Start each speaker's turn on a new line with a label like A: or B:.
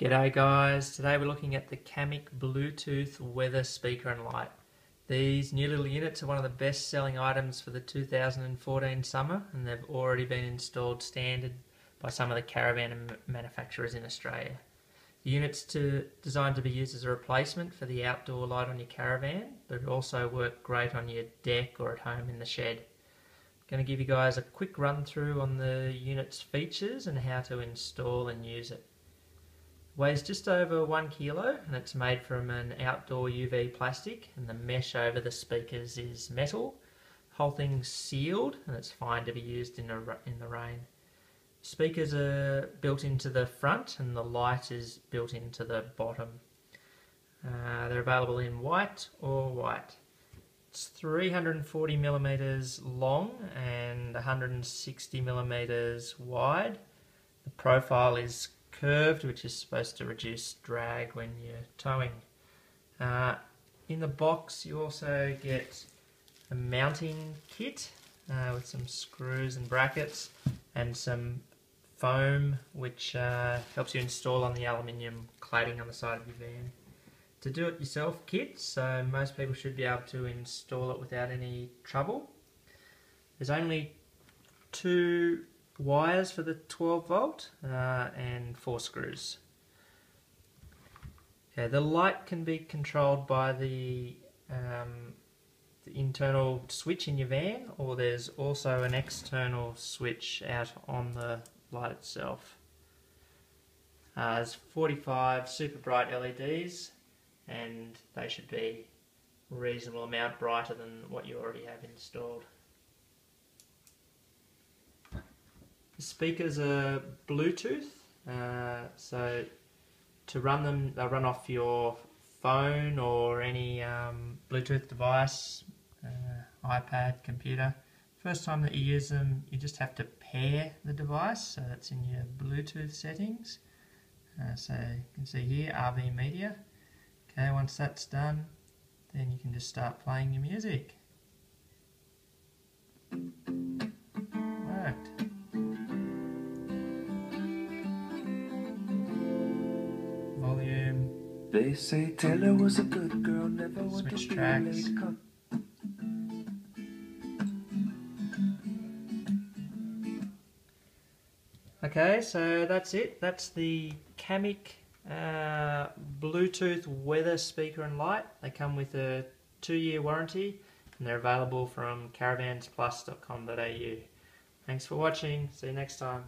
A: G'day guys, today we're looking at the Camec Bluetooth weather speaker and light. These new little units are one of the best selling items for the 2014 summer and they've already been installed standard by some of the caravan manufacturers in Australia. The unit's to, designed to be used as a replacement for the outdoor light on your caravan but also work great on your deck or at home in the shed. I'm going to give you guys a quick run through on the unit's features and how to install and use it. Weighs just over one kilo and it's made from an outdoor UV plastic and the mesh over the speakers is metal. Whole thing's sealed and it's fine to be used in, a, in the rain. Speakers are built into the front and the light is built into the bottom. Uh, they're available in white or white. It's 340 millimeters long and 160 millimeters wide. The profile is curved, which is supposed to reduce drag when you're towing. Uh, in the box, you also get a mounting kit uh, with some screws and brackets and some foam, which uh, helps you install on the aluminium cladding on the side of your van. To do it yourself kit, so most people should be able to install it without any trouble. There's only two wires for the 12 volt uh, and four screws. Okay, the light can be controlled by the, um, the internal switch in your van or there's also an external switch out on the light itself. Uh, there's 45 super bright LEDs and they should be a reasonable amount brighter than what you already have installed. The speakers are Bluetooth, uh, so to run them, they'll run off your phone or any um, Bluetooth device, uh, iPad, computer. First time that you use them, you just have to pair the device, so that's in your Bluetooth settings. Uh, so you can see here, RV Media. Okay, once that's done, then you can just start playing your music.
B: They say Taylor was a good girl, never
A: wanted to tracks. Okay, so that's it. That's the Camec uh, Bluetooth weather speaker and light. They come with a two-year warranty and they're available from caravanspluscom.au. Thanks for watching. See you next time.